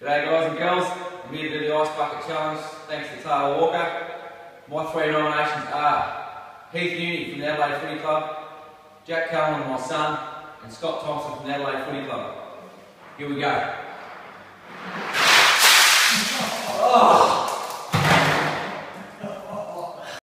G'day guys and girls, I'm here to do the Ice Bucket Challenge thanks to Taylor Walker. My three nominations are Heath Nuni from the Adelaide Footy Club, Jack Cullen, my son, and Scott Thompson from the Adelaide Footy Club. Here we go. Oh.